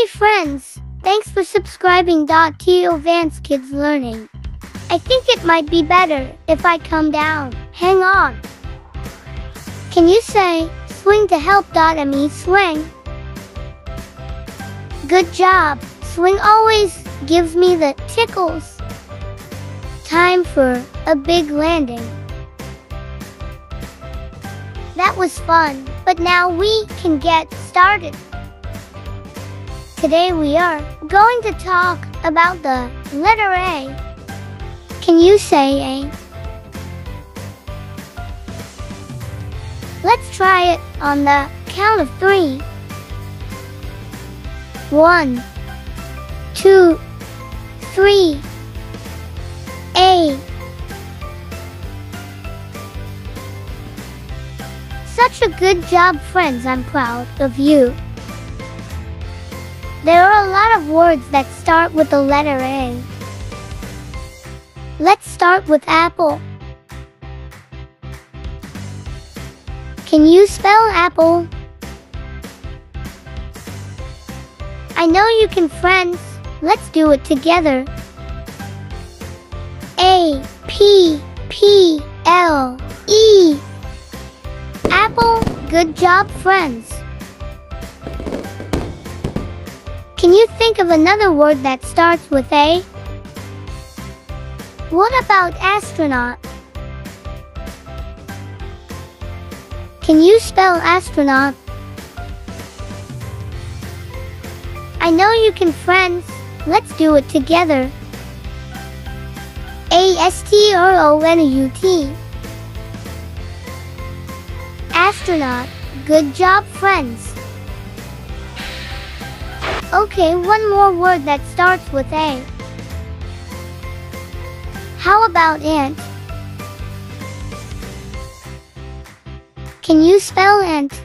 Hey friends, thanks for subscribing. To Advanced Kids Learning. I think it might be better if I come down. Hang on. Can you say swing to help. Me swing? Good job. Swing always gives me the tickles. Time for a big landing. That was fun, but now we can get started. Today we are going to talk about the letter A. Can you say A? Let's try it on the count of three. One, two, three. A. Such a good job, friends. I'm proud of you. There are a lot of words that start with the letter A. Let's start with apple. Can you spell apple? I know you can, friends. Let's do it together. A P P L E Apple, good job, friends. Can you think of another word that starts with A? What about astronaut? Can you spell astronaut? I know you can, friends. Let's do it together. A-S-T-R-O-N-A-U-T. Astronaut. Good job, friends. Okay, one more word that starts with A. How about ant? Can you spell ant?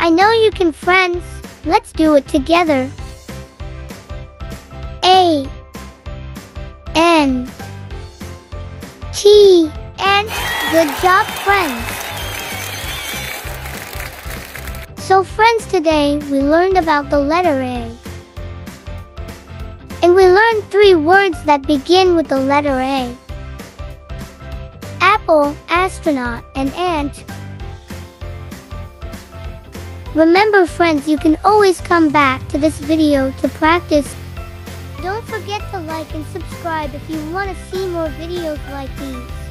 I know you can, friends. Let's do it together. A N T and good job, friends. So friends, today we learned about the letter A. And we learned three words that begin with the letter A. Apple, astronaut, and ant. Remember friends, you can always come back to this video to practice. Don't forget to like and subscribe if you want to see more videos like these.